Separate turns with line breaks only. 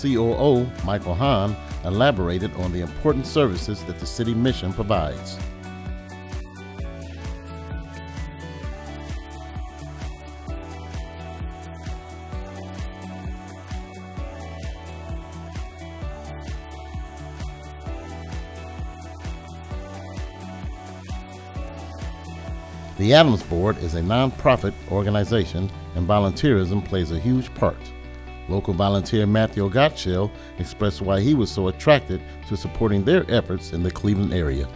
COO Michael Hahn elaborated on the important services that the city mission provides. The ADAMHS Board is a nonprofit organization and volunteerism plays a huge part. Local volunteer Matthew Gotshall expressed why he was so attracted to supporting their efforts in the Cleveland area.